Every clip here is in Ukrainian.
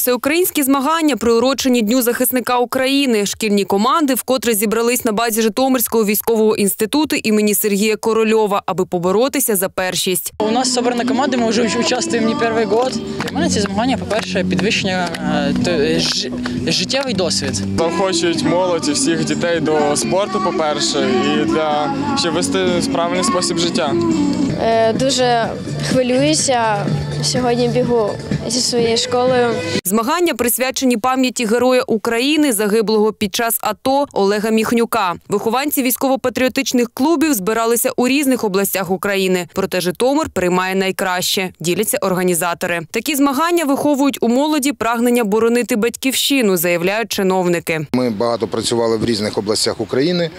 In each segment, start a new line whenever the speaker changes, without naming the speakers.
Всеукраїнські змагання приурочені Дню захисника України. Шкільні команди вкотре зібрались на базі Житомирського військового інституту імені Сергія Корольова, аби поборотися за першість.
У нас собрана команда, ми вже участвуємо не перший год. Для мене ці змагання, по-перше, підвищення е, життєвий досвід.
Заохочують молодь і всіх дітей до спорту, по-перше, і для щоб вести правильний спосіб життя.
Е, Дуже хвилююся. Сьогодні бігу зі своєю школою.
Змагання присвячені пам'яті героя України, загиблого під час АТО Олега Міхнюка. Вихованці військово-патріотичних клубів збиралися у різних областях України. Проте Житомир приймає найкраще, діляться організатори. Такі змагання виховують у молоді прагнення боронити батьківщину, заявляють чиновники.
Ми багато працювали в різних областях України,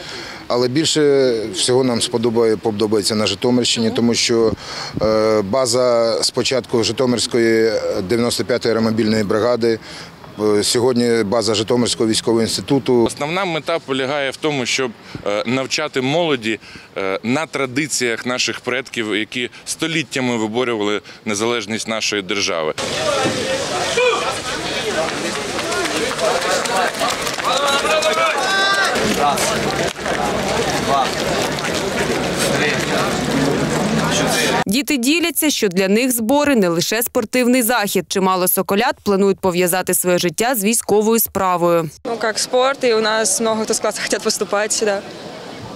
але більше всього нам сподобає подобається на Житомирщині, тому що е, база спочатку Житомирської 95-ї аеромобільної бригади. е, Сьогодні база Житомирського військового інституту.
Основна мета полягає в тому, щоб е, навчати молоді е, на традиціях наших предків, які століттями виборювали незалежність нашої держави.
Діти діляться, що для них збори не лише спортивний захід. Чимало соколят планують пов'язати своє життя з військовою справою.
Ну, как спорт, і у нас багато хто з класу хочуть поступати сюди.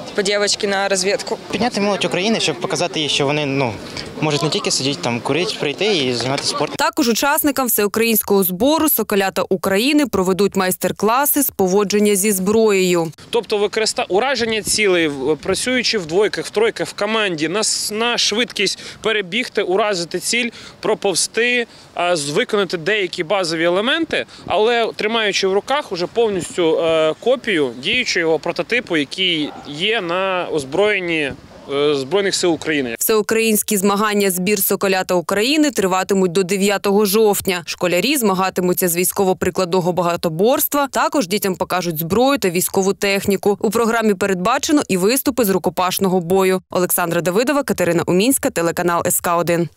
Типа дівчатки на розвідку.
Підняти молодь України, щоб показати їй, що вони ну можуть не тільки сидіти там, курити, прийти і займатися спортом.
Також учасникам всеукраїнського збору Соколята України проведуть майстер-класи з поводження зі зброєю.
Тобто використа... ураження цілей, в- працюючи в двойках, в тройках, в команді, на, на швидкість перебігти, уразити ціль, проповзти, виконати деякі базові елементи, але тримаючи в руках уже повністю е, копію діючого прототипу, який є на озброєнні Збройних сил України.
Всеукраїнські змагання збір Соколята України триватимуть до 9 жовтня. Школярі змагатимуться з військово-прикладного багатоборства. Також дітям покажуть зброю та військову техніку. У програмі передбачено і виступи з рукопашного бою. Олександра Давидова, Катерина Умінська, телеканал СК 1